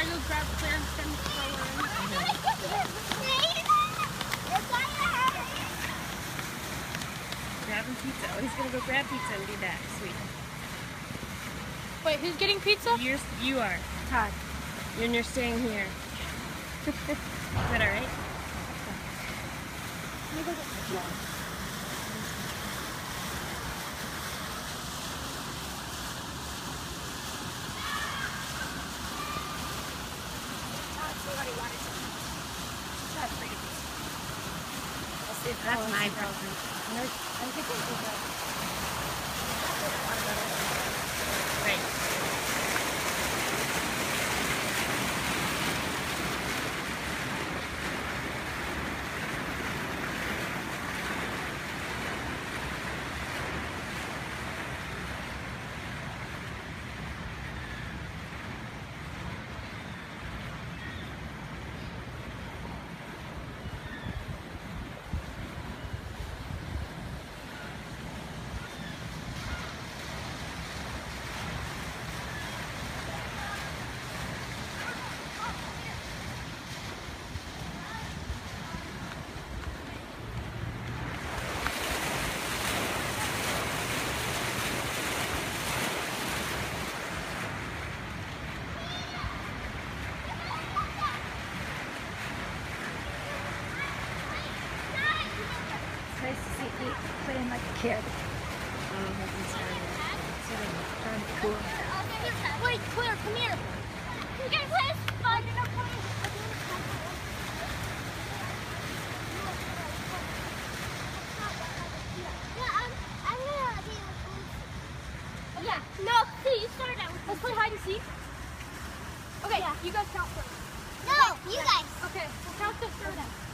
I go grab Claire and send her Grabbing pizza. Oh, he's gonna go grab pizza and be back. Sweet. Wait, who's getting pizza? You're, you are. Todd. You're, you're staying here. Is that alright? That's my present. Right. It's nice to see Pete playing like a kid. Sorry. Of trying to be cool. Wait, Claire, come here. You guys play fun. Yeah, no, see, you started out. Let's play hide and seek. Okay, you guys count first. No, you guys. Okay, we'll count this third out.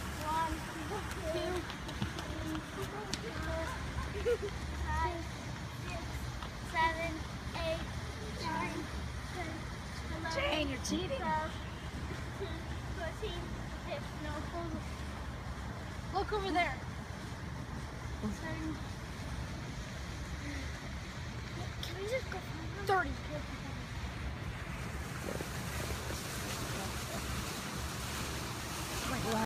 Cheating. 12, 13, 14, 15, no, hold on. look over there. Can we just go? 30.